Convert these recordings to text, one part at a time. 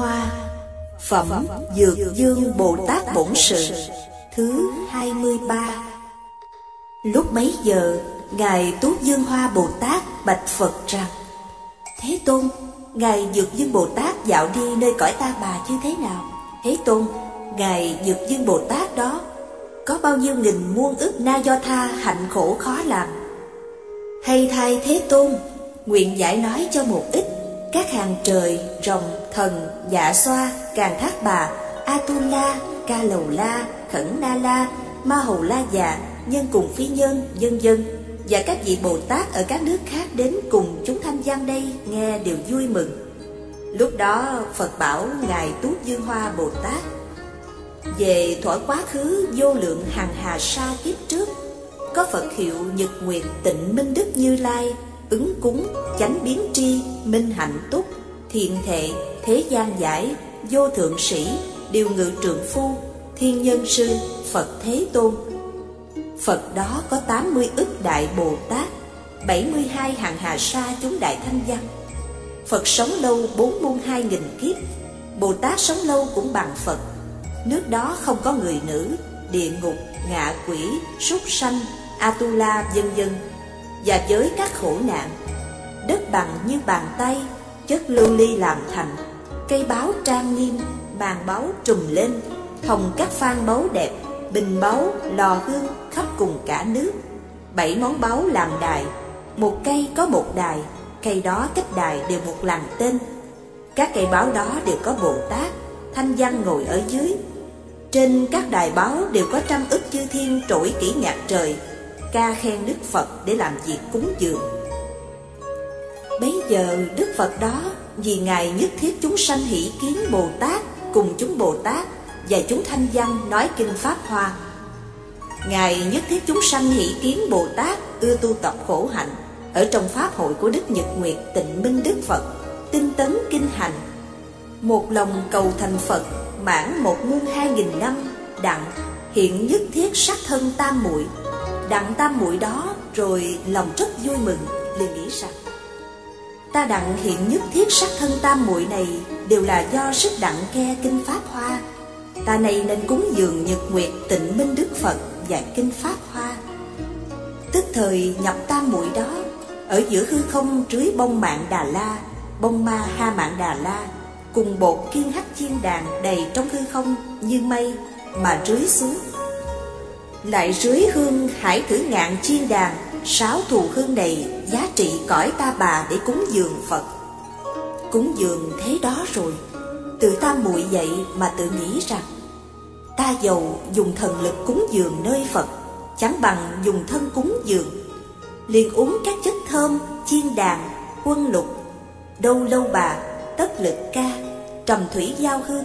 Hoa, Phẩm Dược Dương Bồ Tát Bổn Sự, Thứ 23 Lúc mấy giờ, Ngài Túc Dương Hoa Bồ Tát bạch Phật rằng, Thế Tôn, Ngài Dược Dương Bồ Tát dạo đi nơi cõi ta bà như thế nào? Thế Tôn, Ngài Dược Dương Bồ Tát đó, Có bao nhiêu nghìn muôn ức na do tha hạnh khổ khó làm? Hay thay Thế Tôn, Nguyện giải nói cho một ít các hàng trời, rồng, thần, dạ xoa, càng thác bà Atula, ca lầu la, khẩn na la, ma hầu la già Nhân cùng phi nhân, dân dân Và các vị Bồ Tát ở các nước khác đến cùng chúng thanh gian đây Nghe đều vui mừng. Lúc đó Phật bảo Ngài Tú Dương Hoa Bồ Tát Về thuở quá khứ vô lượng hàng hà sa kiếp trước Có Phật hiệu Nhật Nguyệt Tịnh Minh Đức Như Lai Ứng cúng, chánh biến tri, minh hạnh túc Thiện thệ, thế gian giải, vô thượng sĩ Điều ngự trượng phu, thiên nhân sư, Phật Thế Tôn. Phật đó có 80 ức đại Bồ Tát 72 hàng hà sa chúng đại thanh văn. Phật sống lâu bốn muôn hai nghìn kiếp Bồ Tát sống lâu cũng bằng Phật. Nước đó không có người nữ Địa ngục, ngạ quỷ, súc sanh, Atula vân vân. Và với các khổ nạn. Đất bằng như bàn tay Chất lưu ly làm thành Cây báo trang nghiêm Bàn báo trùm lên hồng các phan báu đẹp Bình báu, lò hương khắp cùng cả nước. Bảy món báu làm đài Một cây có một đài Cây đó cách đài đều một làng tên. Các cây báo đó đều có Bồ Tát Thanh văn ngồi ở dưới. Trên các đài báo đều có trăm ức chư thiên trỗi kỹ nhạc trời Ca khen Đức Phật để làm việc cúng dường. Bấy giờ Đức Phật đó Vì Ngài nhất thiết chúng sanh hỷ kiến Bồ Tát Cùng chúng Bồ Tát Và chúng thanh văn nói kinh Pháp Hoa. Ngài nhất thiết chúng sanh hỷ kiến Bồ Tát Ưa tu tập khổ hạnh ở trong pháp hội của Đức Nhật Nguyệt Tịnh Minh Đức Phật, tinh tấn kinh hành, một lòng cầu thành Phật, mãn một muôn hai nghìn năm, đặng hiện nhất thiết sắc thân tam muội đặng tam muội đó rồi lòng rất vui mừng liền nghĩ rằng ta đặng hiện nhất thiết sắc thân tam muội này đều là do sức đặng khe kinh pháp hoa ta này nên cúng dường nhật nguyệt tịnh minh đức phật và kinh pháp hoa tức thời nhập tam muội đó ở giữa hư không trưới bông mạng Đà La, bông ma ha mạng Đà La, cùng bột kiên hắc chiên đàn đầy trong hư không như mây mà rưới xuống. Lại rưới hương hải thử ngạn chiên đàn, sáu thù hương này giá trị cõi ta bà để cúng dường Phật. Cúng dường thế đó rồi, tự ta muội dậy mà tự nghĩ rằng, ta giàu dùng thần lực cúng dường nơi Phật, chẳng bằng dùng thân cúng dường liền uống các chất thơm, chiên đàn, quân lục, đâu lâu bà, tất lực ca, trầm thủy giao hương,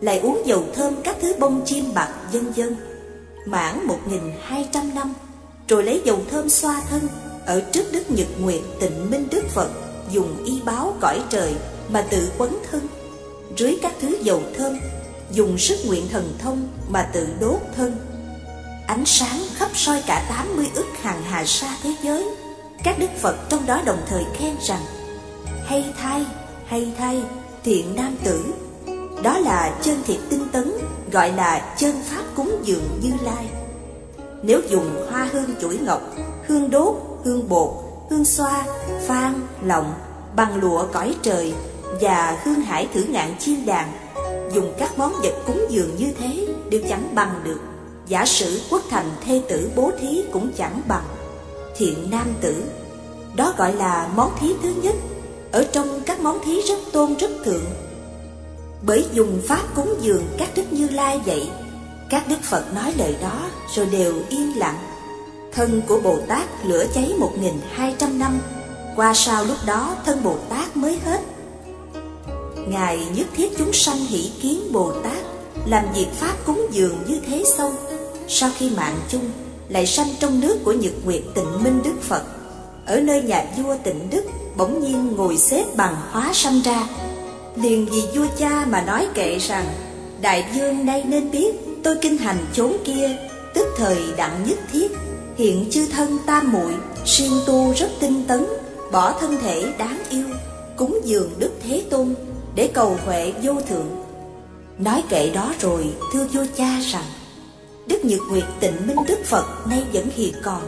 lại uống dầu thơm các thứ bông chim bạc dân dân. Mãn một nghìn hai trăm năm, rồi lấy dầu thơm xoa thân, ở trước Đức Nhật Nguyệt tịnh minh Đức Phật, dùng y báo cõi trời mà tự quấn thân, dưới các thứ dầu thơm, dùng sức nguyện thần thông mà tự đốt thân. Ánh sáng khắp soi cả 80 ức hàng hà sa thế giới Các đức Phật trong đó đồng thời khen rằng Hay thay, hay thay, thiện nam tử Đó là chân thiệt tinh tấn Gọi là chân pháp cúng dường như lai. Nếu dùng hoa hương chuỗi ngọc Hương đốt, hương bột, hương xoa, phan, lọng Bằng lụa cõi trời Và hương hải thử ngạn chiên đàn Dùng các món vật cúng dường như thế Đều chẳng bằng được. Giả sử quốc thành thê tử bố thí cũng chẳng bằng. Thiện nam tử Đó gọi là món thí thứ nhất. Ở trong các món thí rất tôn rất thượng bởi dùng pháp cúng dường các đức như lai vậy, Các đức Phật nói lời đó rồi đều yên lặng Thân của Bồ Tát lửa cháy một nghìn hai trăm năm, Qua sau lúc đó thân Bồ Tát mới hết Ngài nhất thiết chúng sanh hỷ kiến Bồ Tát Làm việc Pháp cúng dường như thế xong sau khi mạng chung lại sanh trong nước của Nhật Nguyệt Tịnh Minh Đức Phật. Ở nơi nhà vua Tịnh Đức bỗng nhiên ngồi xếp bằng hóa sanh ra. Liền vì vua cha mà nói kệ rằng, Đại vương nay nên biết tôi kinh hành chốn kia, tức thời đặng nhất thiết, hiện chư thân tam muội siêng tu rất tinh tấn, bỏ thân thể đáng yêu, cúng dường Đức Thế Tôn, để cầu huệ vô thượng. Nói kệ đó rồi, thưa vua cha rằng, Đức Nhật Nguyệt tịnh minh Đức Phật nay vẫn hiện còn.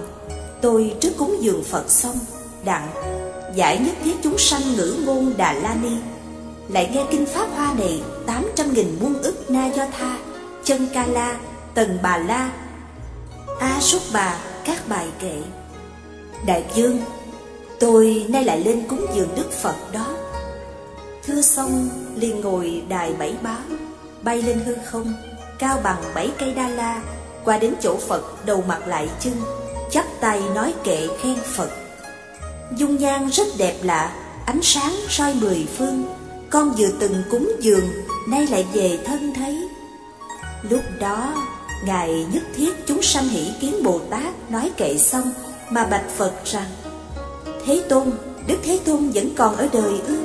Tôi trước cúng dường Phật xong, đặng, giải nhất thiết chúng sanh ngữ ngôn Đà La Ni. Lại nghe kinh Pháp Hoa này tám trăm nghìn muôn ức Na Do Tha, Chân Ca La, Tần Bà La, A Súc Bà, các bài kệ. Đại Dương, tôi nay lại lên cúng dường Đức Phật đó. Thưa xong, liền ngồi đài bảy báo, bay lên hư không, cao bằng bảy cây đa la, qua đến chỗ Phật đầu mặt lại chân, chắp tay nói kệ khen Phật. Dung nhan rất đẹp lạ, ánh sáng soi mười phương, con vừa từng cúng dường, nay lại về thân thấy. Lúc đó, Ngài nhất thiết chúng sanh hỷ kiến Bồ Tát nói kệ xong mà bạch Phật rằng Thế Tôn, Đức Thế Tôn vẫn còn ở đời ư?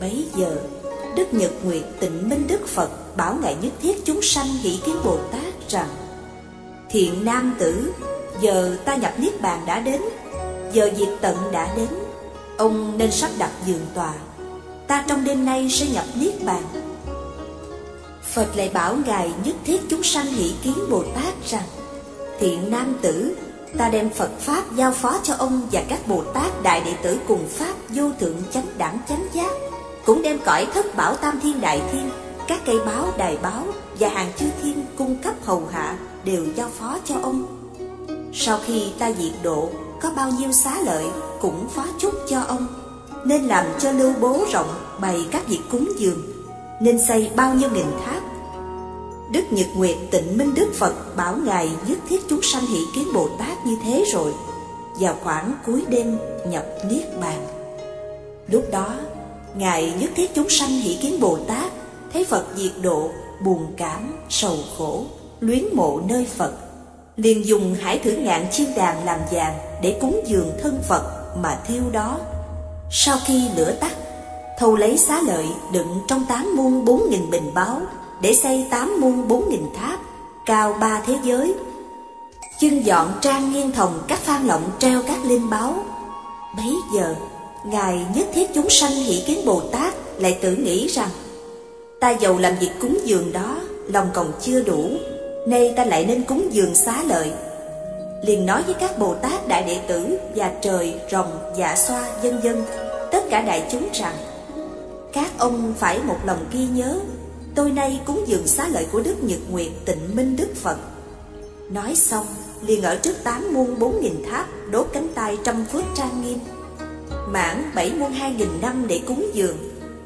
Bấy giờ, Đức Nhật Nguyệt tịnh minh Đức Phật bảo Ngài nhất thiết chúng sanh hỷ kiến Bồ Tát rằng Thiện nam tử, giờ ta nhập Niết Bàn đã đến, giờ diệt tận đã đến, ông nên sắp đặt giường tòa. Ta trong đêm nay sẽ nhập Niết Bàn. Phật lại bảo Ngài nhất thiết chúng sanh hỷ kiến Bồ Tát rằng Thiện nam tử, ta đem Phật Pháp giao phó cho ông và các Bồ Tát Đại Đệ tử cùng Pháp vô thượng chánh đẳng chánh giác Cũng đem cõi thất bảo tam thiên đại thiên, các cây báo đài báo và hàng chư thiên cung cấp hầu hạ đều giao phó cho ông. Sau khi ta diệt độ, có bao nhiêu xá lợi cũng phó chúc cho ông, nên làm cho lưu bố rộng bày các việc cúng dường, nên xây bao nhiêu nghìn tháp. Đức Nhật Nguyệt tịnh minh Đức Phật bảo Ngài nhất thiết chúng sanh hỷ kiến Bồ Tát như thế rồi, vào khoảng cuối đêm nhập Niết Bàn. Lúc đó, Ngài nhất thiết chúng sanh hỷ kiến Bồ Tát, thấy Phật diệt độ, buồn cảm, sầu khổ, luyến mộ nơi Phật, liền dùng hải thử ngạn chiên đàn làm vàng để cúng dường thân Phật mà thiêu đó. Sau khi lửa tắt, thâu lấy xá lợi đựng trong tám muôn bốn nghìn bình báo để xây tám muôn bốn nghìn tháp, cao ba thế giới. Chân dọn trang nghiêng thòng các phan lộng treo các linh báo. Bấy giờ, Ngài nhất thiết chúng sanh hỷ kiến Bồ Tát lại tự nghĩ rằng Ta giàu làm việc cúng dường đó, lòng còn chưa đủ Nay ta lại nên cúng dường xá lợi Liền nói với các Bồ Tát Đại Đệ Tử Và trời, rồng, dạ xoa, dân dân cả đại chúng rằng, Các ông phải một lòng ghi nhớ, Tôi nay cúng dường xá lợi của Đức Nhật Nguyệt tịnh minh Đức Phật. Nói xong, liền ở trước tám muôn bốn nghìn tháp Đốt cánh tay trăm phước trang nghiêm, Mãn bảy muôn hai nghìn năm để cúng dường,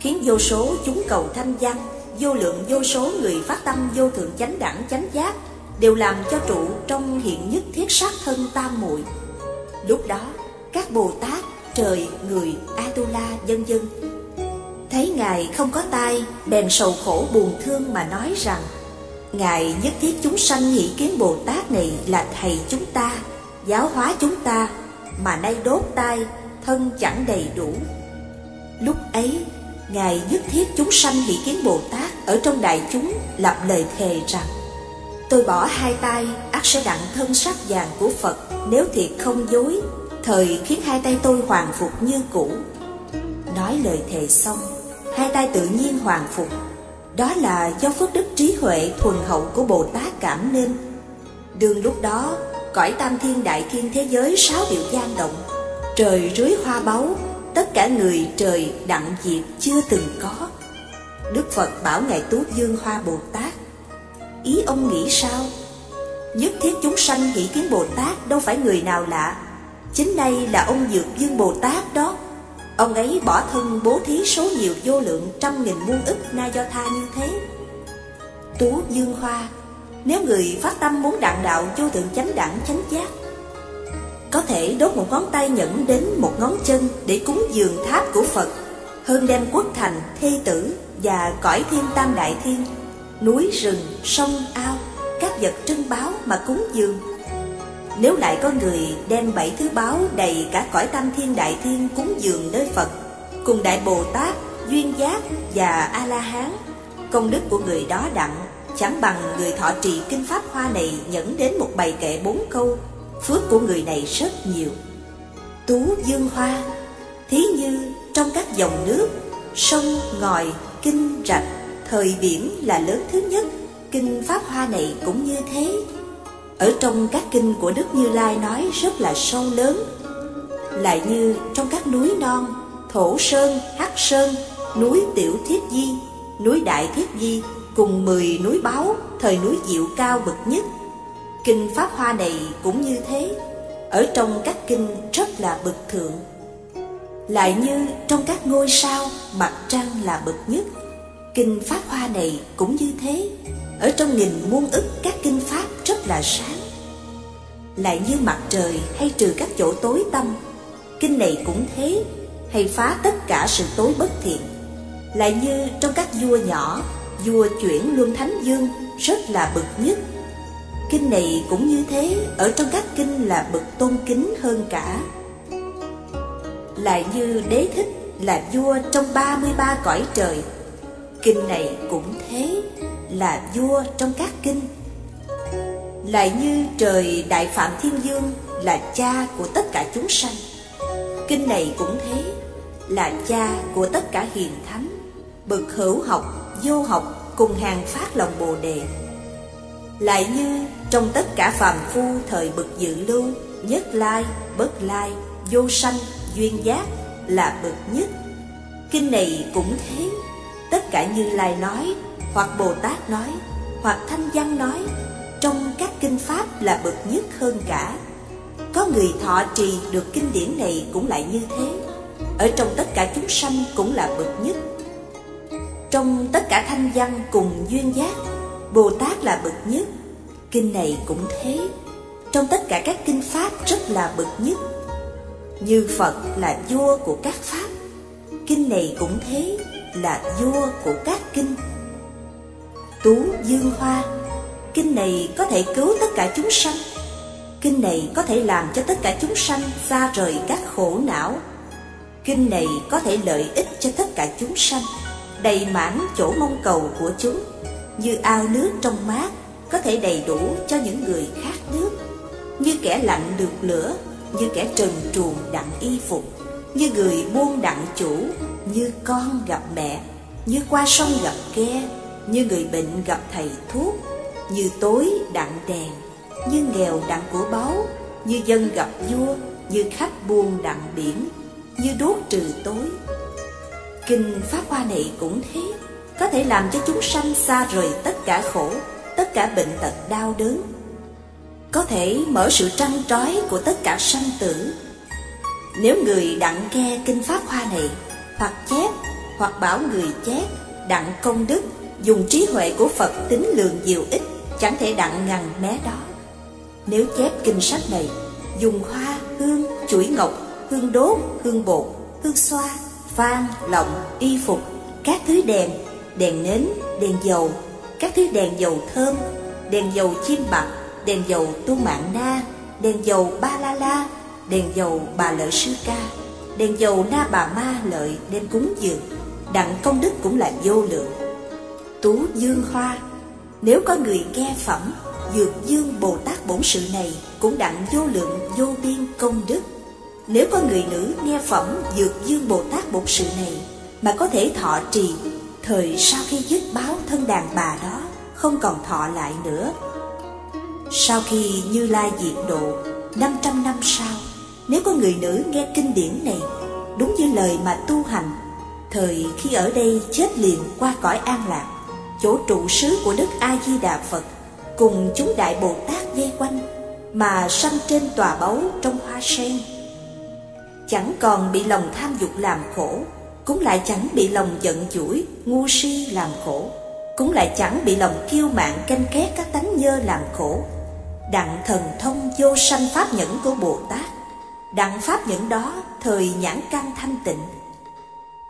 Khiến vô số chúng cầu thanh văn vô lượng vô số người phát tâm vô thượng chánh đẳng chánh giác đều làm cho trụ trong hiện nhất thiết sát thân tam muội. Lúc đó, các bồ tát trời người atula dân dân. Thấy ngài không có tai bèn sầu khổ buồn thương mà nói rằng ngài nhất thiết chúng sanh nghĩ kiến bồ tát này là thầy chúng ta giáo hóa chúng ta mà nay đốt tai thân chẳng đầy đủ. Lúc ấy Ngài nhất thiết chúng sanh nghĩ kiến Bồ Tát ở trong đại chúng lập lời thề rằng Tôi bỏ hai tay, ắt sẽ đặng thân sắc vàng của Phật nếu thiệt không dối, thời khiến hai tay tôi hoàn phục như cũ. Nói lời thề xong, hai tay tự nhiên hoàn phục. Đó là do phước đức trí huệ thuần hậu của Bồ Tát cảm nên. Đường lúc đó, cõi tam thiên đại thiên thế giới sáu điệu gian động, trời rưới hoa báu, tất cả người trời đặng diệt chưa từng có. Đức Phật bảo Ngài Tú Dương Hoa Bồ Tát, ý ông nghĩ sao? Nhất thiết chúng sanh nghĩ kiến Bồ Tát đâu phải người nào lạ, chính đây là ông Dược Dương Bồ Tát đó. Ông ấy bỏ thân bố thí số nhiều vô lượng trăm nghìn muôn ức na do tha như thế. Tú Dương Hoa, nếu người phát tâm muốn đạn đạo vô thượng chánh đẳng chánh giác, có thể đốt một ngón tay nhẫn đến một ngón chân để cúng dường tháp của Phật, hơn đem quốc thành, thê tử và cõi thiên tam đại thiên, núi rừng, sông, ao, các vật trưng báo mà cúng dường. Nếu lại có người đem bảy thứ báo đầy cả cõi tam thiên đại thiên cúng dường nơi Phật, cùng đại Bồ Tát, duyên giác và A La Hán, công đức của người đó đặng chẳng bằng người thọ trì kinh pháp hoa này nhẫn đến một bài kệ bốn câu phước của người này rất nhiều. Tú dương hoa, thí như trong các dòng nước, Sông, ngòi, kinh, rạch Thời biển là lớn thứ nhất Kinh Pháp Hoa này cũng như thế ở trong các kinh của Đức Như Lai nói rất là sâu lớn Lại như trong các núi non Thổ Sơn, Hắc Sơn, núi Tiểu Thiết Di, núi Đại Thiết Di Cùng mười núi báo, thời núi diệu cao bậc nhất. Kinh Pháp Hoa này cũng như thế Ở trong các kinh rất là bậc thượng Lại như trong các ngôi sao, mặt trăng là bậc nhất. Kinh Pháp Hoa này cũng như thế. Ở trong nghìn muôn ức, các kinh Pháp rất là sáng. Lại như mặt trời hay trừ các chỗ tối tâm Kinh này cũng thế, Hay phá tất cả sự tối bất thiện. Lại như trong các vua nhỏ, Vua chuyển luân thánh dương rất là bậc nhất. Kinh này cũng như thế, Ở trong các kinh là bậc tôn kính hơn cả. Lại như đế thích là vua trong 33 cõi trời Kinh này cũng thế Là vua trong các kinh. Lại như trời Đại Phạm Thiên Dương Là cha của tất cả chúng sanh. Kinh này cũng thế Là cha của tất cả hiền thánh Bậc hữu học, vô học Cùng hàng phát lòng Bồ Đề. Lại như trong tất cả phàm phu thời bậc dự lưu Nhất lai, bất lai, vô sanh, duyên giác Là bậc nhất. Kinh này cũng thế Tất cả Như Lai nói, hoặc Bồ Tát nói, hoặc Thanh Văn nói, trong các kinh Pháp là bậc nhất hơn cả. Có người thọ trì được kinh điển này cũng lại như thế. Ở trong tất cả chúng sanh cũng là bậc nhất. Trong tất cả thanh văn cùng duyên giác, Bồ Tát là bậc nhất. Kinh này cũng thế. Trong tất cả các kinh Pháp rất là bậc nhất. Như Phật là vua của các Pháp. Kinh này cũng thế là vua của các kinh. Tú Dương Hoa, Kinh này có thể cứu tất cả chúng sanh. Kinh này có thể làm cho tất cả chúng sanh xa rời các khổ não. Kinh này có thể lợi ích cho tất cả chúng sanh, Đầy mãn chỗ mong cầu của chúng. Như ao nước trong mát, Có thể đầy đủ cho những người khát nước. Như kẻ lạnh được lửa, Như kẻ trần truồng đặng y phục, Như người buôn đặng chủ như con gặp mẹ, như qua sông gặp ghe, như người bệnh gặp thầy thuốc, như tối đặng đèn, như nghèo đặng của báu, như dân gặp vua, như khách buôn đặng biển, như đốt trừ tối. Kinh Pháp Hoa này cũng thế, có thể làm cho chúng sanh xa rời tất cả khổ, tất cả bệnh tật đau đớn. Có thể mở sự trăng trói của tất cả sanh tử. Nếu người đặng nghe Kinh Pháp Hoa này hoặc chép hoặc bảo người chép đặng công đức, dùng trí huệ của phật tính lượng diệu ích chẳng thể đặng ngằn mé đó. Nếu chép kinh sách này, dùng hoa, hương, chuỗi ngọc, hương đốt, hương bột, hương xoa phan lọng, y phục, các thứ đèn đèn nến, đèn dầu, các thứ đèn dầu thơm, đèn dầu chim bạc, đèn dầu tu mạng na, đèn dầu ba la la, đèn dầu bà lợi sư ca đèn dầu na bà ma lợi đem cúng dường, đặng công đức cũng là vô lượng. Tú dương hoa, nếu có người nghe phẩm, dược dương bồ tát bổn sự này cũng đặng vô lượng, vô biên công đức. Nếu có người nữ nghe phẩm, dược dương bồ tát bổn sự này mà có thể thọ trì, thời sau khi dứt báo thân đàn bà đó, không còn thọ lại nữa. Sau khi như lai diệt độ 500 năm sau nếu có người nữ nghe kinh điển này, Đúng như lời mà tu hành, Thời khi ở đây chết liền qua cõi an lạc, Chỗ trụ xứ của Đức A-di-đà Phật Cùng chúng đại Bồ Tát dây quanh, Mà sanh trên tòa báu trong hoa sen, Chẳng còn bị lòng tham dục làm khổ, Cũng lại chẳng bị lòng giận chuỗi ngu si làm khổ, Cũng lại chẳng bị lòng kiêu mạn canh két các tánh nhơ làm khổ. Đặng thần thông vô sanh pháp nhẫn của Bồ Tát Đặng pháp những đó thời nhãn căn thanh tịnh.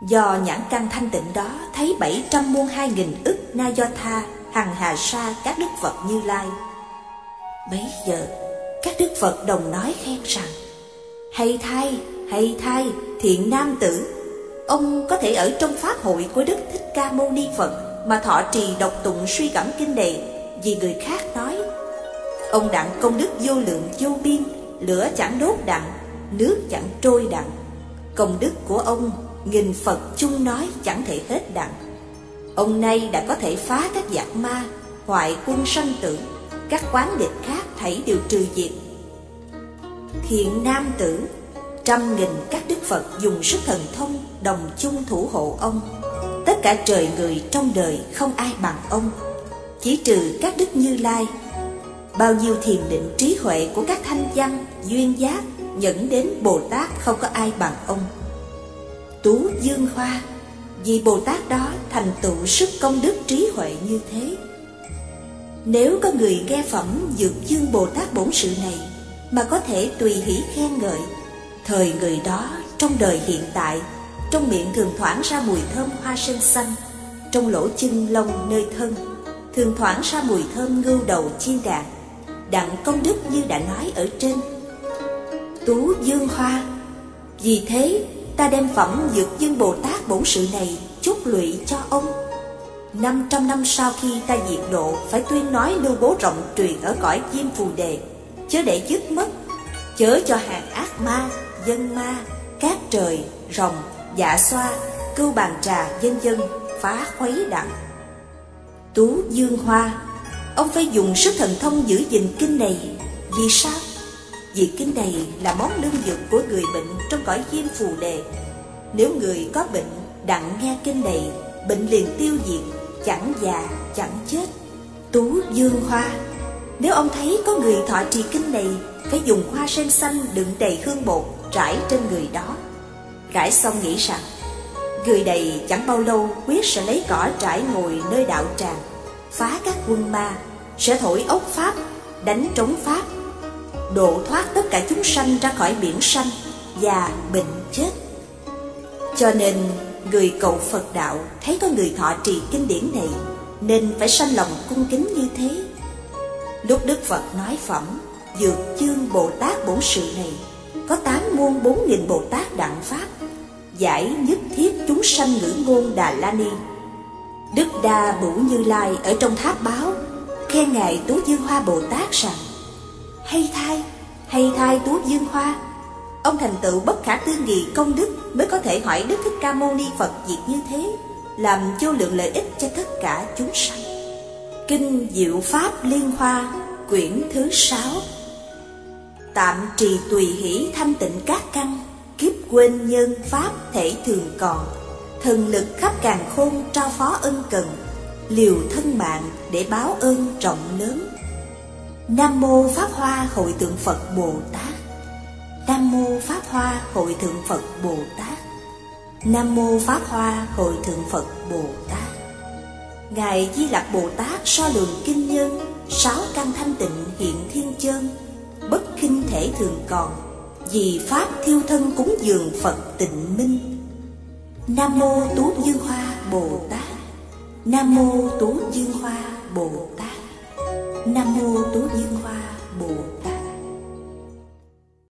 Do nhãn căn thanh tịnh đó thấy bảy trăm muôn hai nghìn ức na do tha hằng hà sa các đức Phật như lai. Bấy giờ các đức Phật đồng nói khen rằng Hay thay, hay thay, thiện nam tử Ông có thể ở trong pháp hội của Đức Thích Ca Mâu Ni Phật Mà thọ trì độc tụng suy cảm kinh này Vì người khác nói Ông đặng công đức vô lượng vô biên Lửa chẳng đốt đặng nước chẳng trôi đặng công đức của ông Nghìn Phật chung nói chẳng thể hết đặng Ông nay đã có thể phá các giặc ma Hoại quân sanh tử. Các quán địch khác thảy đều trừ diệt. Thiện nam tử Trăm nghìn các đức Phật dùng sức thần thông Đồng chung thủ hộ ông. Tất cả trời người trong đời không ai bằng ông. Chỉ trừ các đức như lai. Bao nhiêu thiền định trí huệ của các thanh văn, duyên giác Dẫn đến Bồ Tát không có ai bằng ông. Tú Dương Hoa Vì Bồ Tát đó thành tựu sức công đức trí huệ như thế Nếu có người nghe phẩm Dược Dương Bồ Tát bổn sự này Mà có thể tùy hỷ khen ngợi Thời người đó trong đời hiện tại Trong miệng thường thoảng ra mùi thơm hoa sen xanh Trong lỗ chân lông nơi thân Thường thoảng ra mùi thơm ngưu đầu chiên đạn, Đặng công đức như đã nói ở trên. Tú Dương Hoa Vì thế ta đem phẩm Dược Dương Bồ Tát bổn sự này chúc lụy cho ông. Năm trăm năm sau khi ta diệt độ, phải tuyên nói lưu bố rộng truyền ở cõi diêm phù đề, chớ để dứt mất, chớ cho hàng ác ma, dân ma, cát trời, rồng, dạ xoa, cưu bàn trà, dân dân, phá khuấy đặng. Tú Dương Hoa, ông phải dùng sức thần thông giữ gìn kinh này, vì sao? Vì kinh này là món lương dược của người bệnh trong cõi diêm phù đề. Nếu người có bệnh đặng nghe kinh này, bệnh liền tiêu diệt, chẳng già, chẳng chết. Tú dương hoa Nếu ông thấy có người thọ trì kinh này, phải dùng hoa sen xanh đựng đầy hương bột trải trên người đó. Rải xong nghĩ rằng, người đầy chẳng bao lâu quyết sẽ lấy cỏ trải ngồi nơi đạo tràng, phá các quân ma, sẽ thổi ốc pháp, đánh trống pháp độ thoát tất cả chúng sanh ra khỏi biển sanh và bệnh chết. Cho nên, người cầu Phật đạo thấy có người thọ trì kinh điển này nên phải sanh lòng cung kính như thế. Lúc Đức Phật nói phẩm Dược chương Bồ Tát bổn sự này có tám muôn bốn nghìn Bồ Tát đặng Pháp giải nhất thiết chúng sanh ngữ ngôn Đà La Ni. Đức Đa Bửu Như Lai ở trong tháp báo khen ngài Tú Dương Hoa Bồ Tát rằng hay thai, hay thai tú dương hoa. Ông thành tựu bất khả tư nghị công đức mới có thể hỏi Đức Thích Ca Mâu Ni Phật việc như thế, làm vô lượng lợi ích cho tất cả chúng sanh. Kinh Diệu Pháp Liên Hoa, quyển thứ sáu Tạm trì tùy hỷ thanh tịnh các căn, kiếp quên nhân Pháp thể thường còn, thần lực khắp càng khôn trao phó ân cần, liều thân mạng để báo ơn trọng lớn Nam mô Pháp Hoa Hội Tượng Phật Bồ Tát. Nam mô Pháp Hoa Hội Thượng Phật Bồ Tát. Nam mô Pháp Hoa Hội Thượng Phật Bồ Tát. Ngài Di Lặc Bồ Tát so lượng kinh nhân, sáu căn thanh tịnh hiện thiên chân, bất khinh thể thường còn, vì pháp thiêu thân cúng dường Phật tịnh minh. Nam mô Tú Dương Hoa Bồ Tát. Nam mô Tú Dương Hoa Bồ Tát. Nam Mô Tú Diên Hoa Bồ